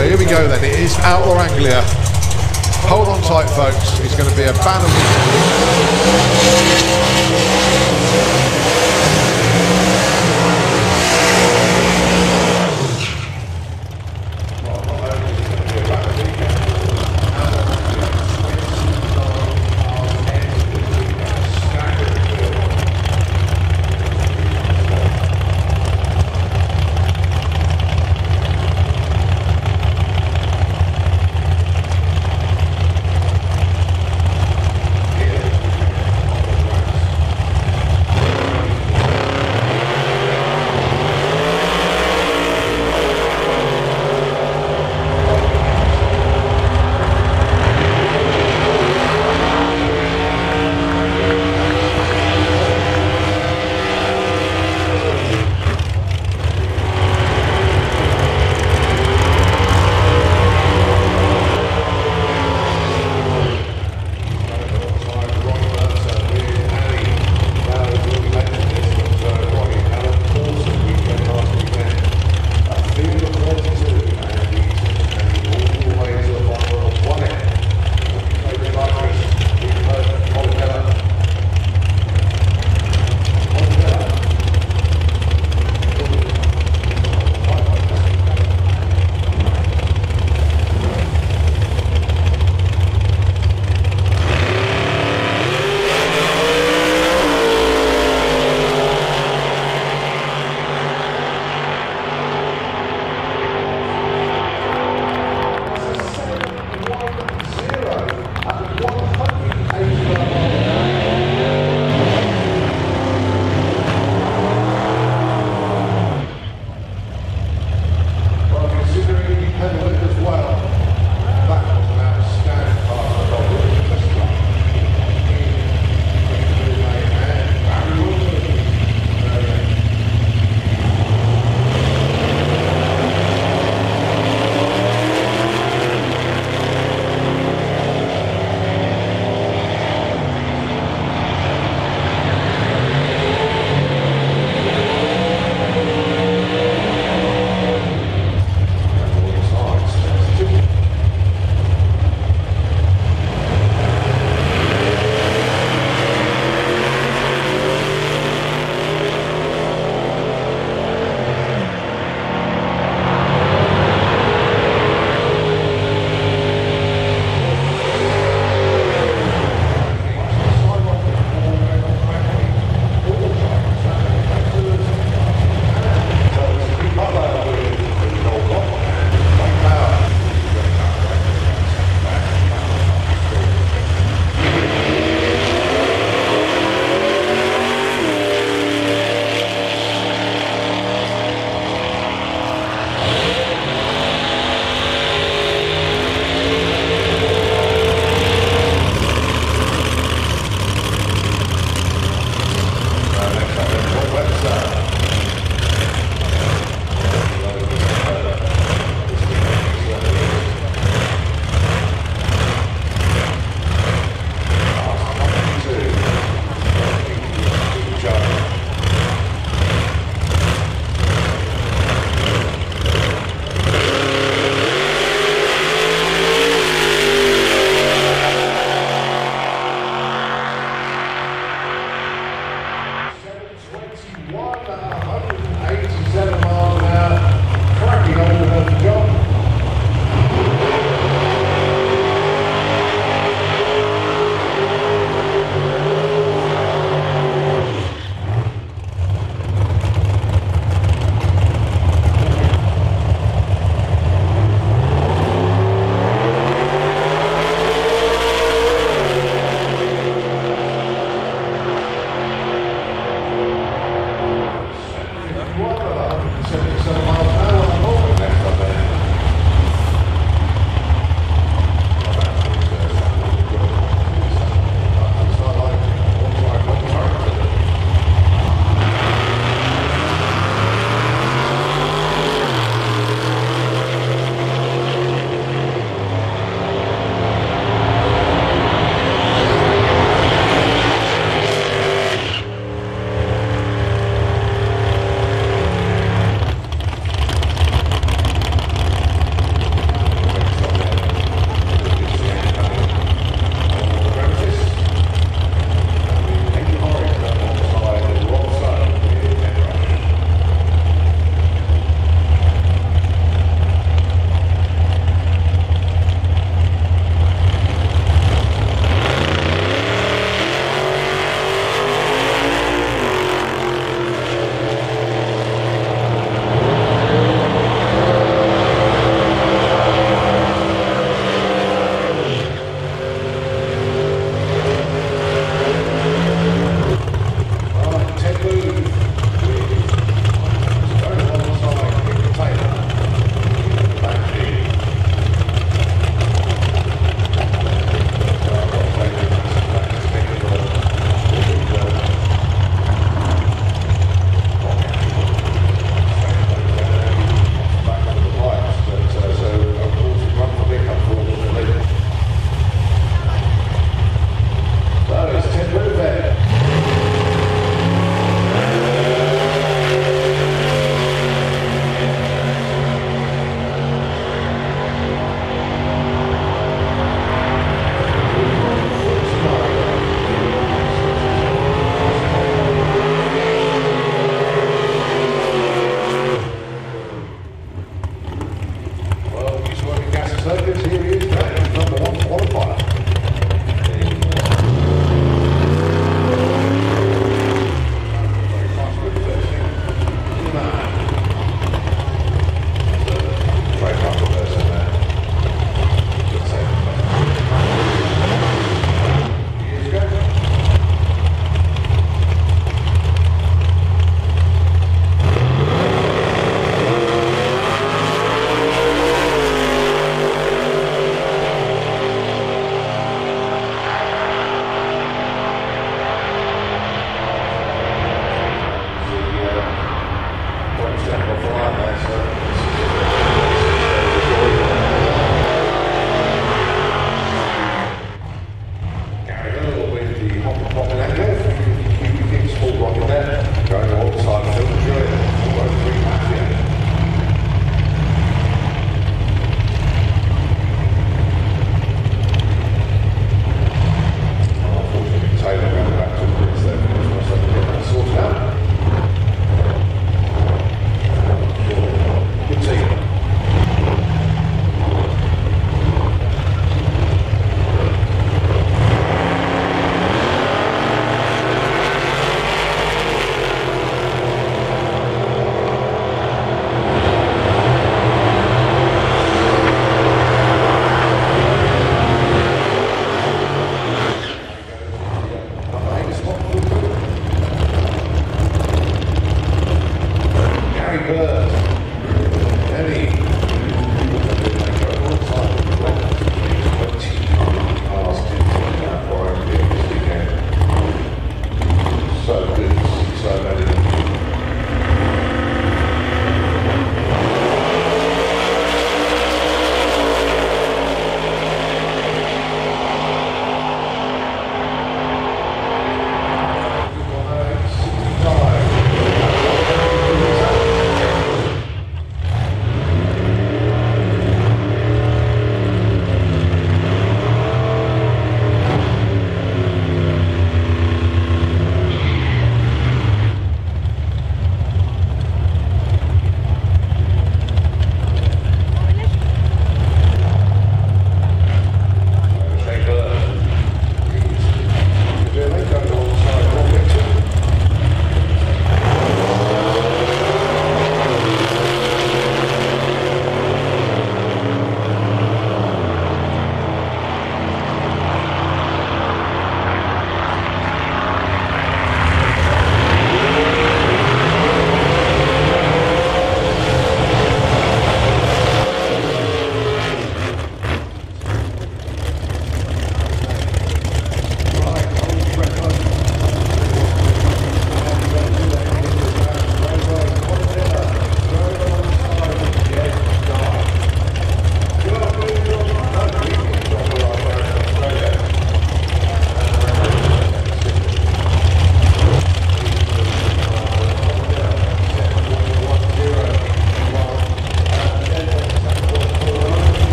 So here we go then. It is Outlaw Anglia. Hold on tight, folks. It's going to be a banner.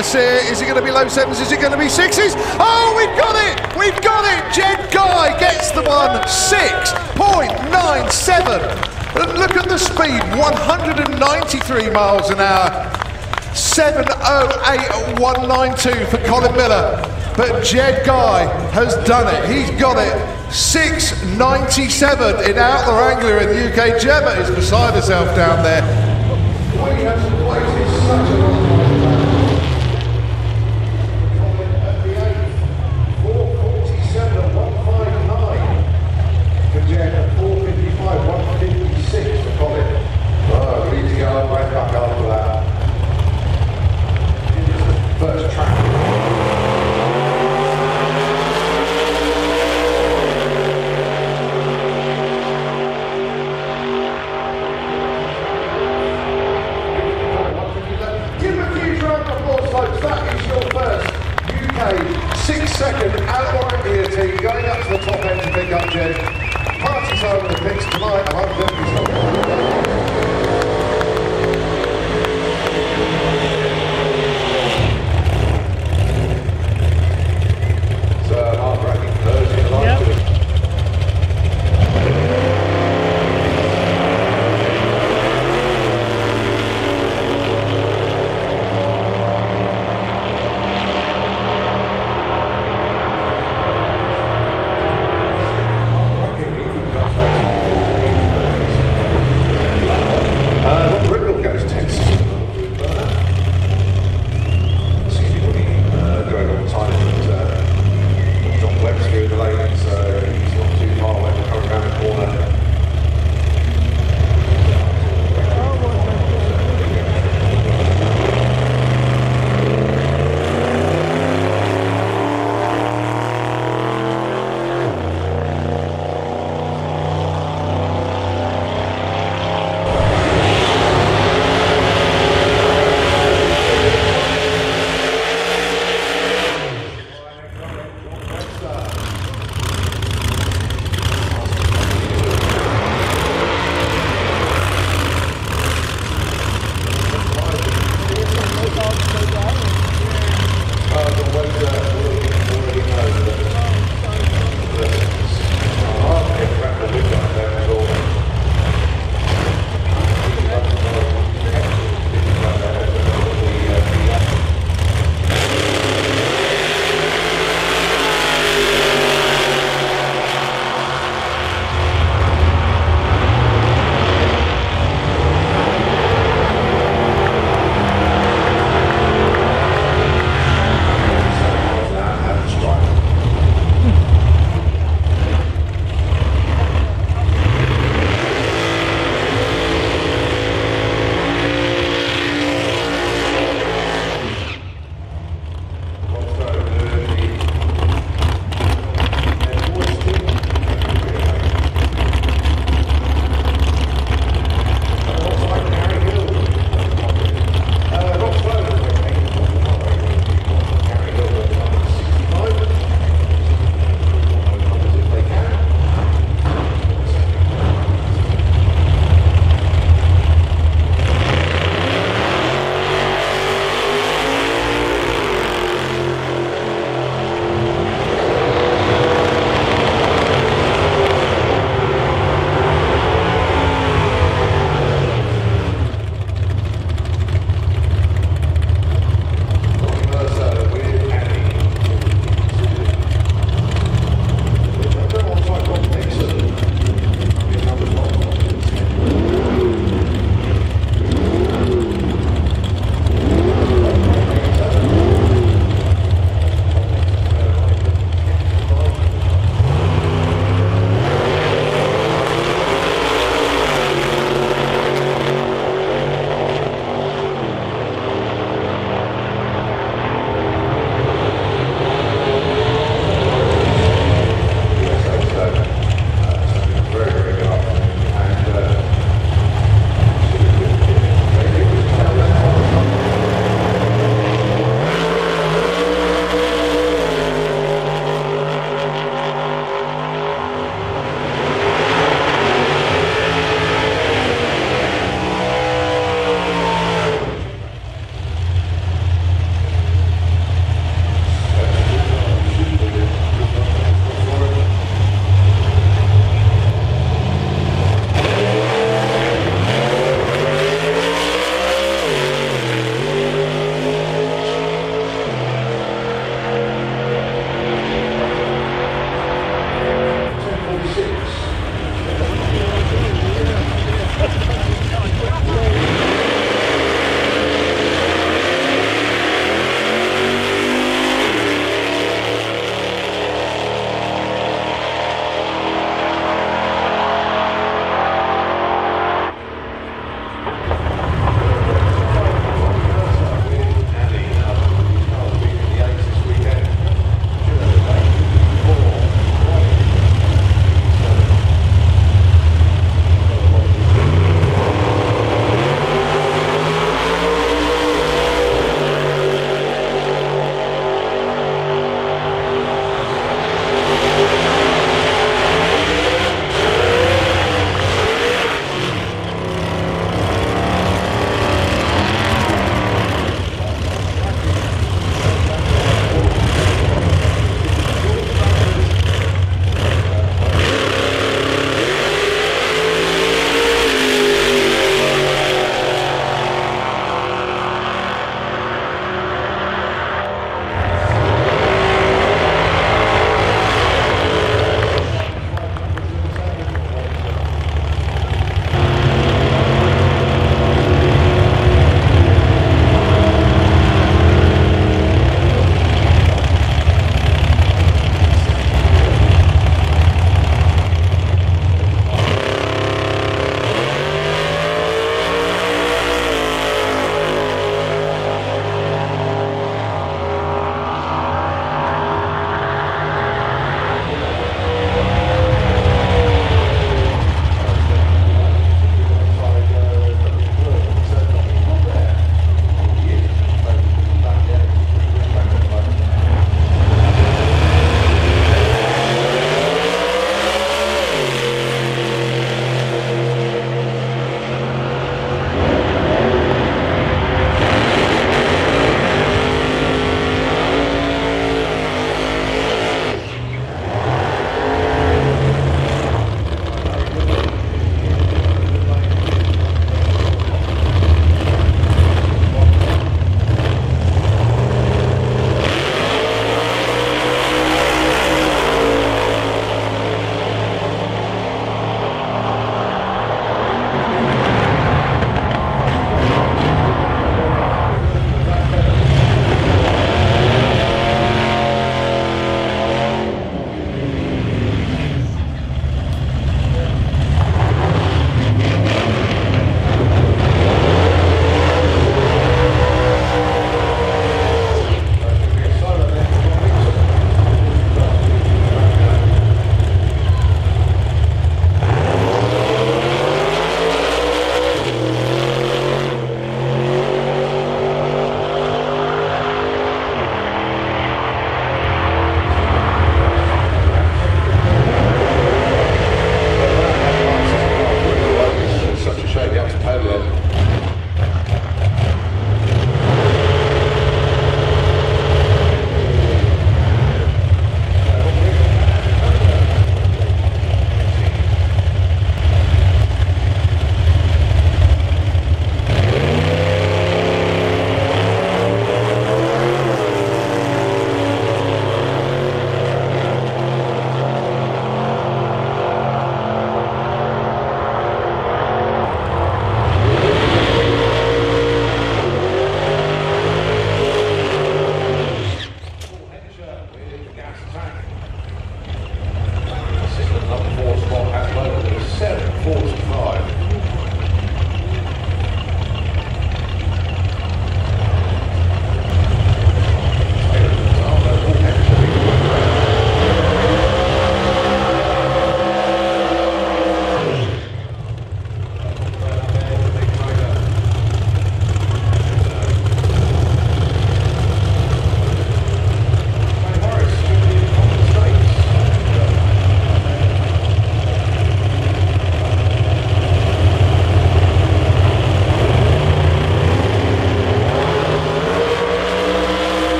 Is it going to be low sevens? Is it going to be sixes? Oh, we've got it! We've got it! Jed Guy gets the one 6.97. And look at the speed 193 miles an hour. 708.192 for Colin Millar. But Jed Guy has done it. He's got it. 697 in Outlaw Anglia in the UK. Gemma is beside herself down there.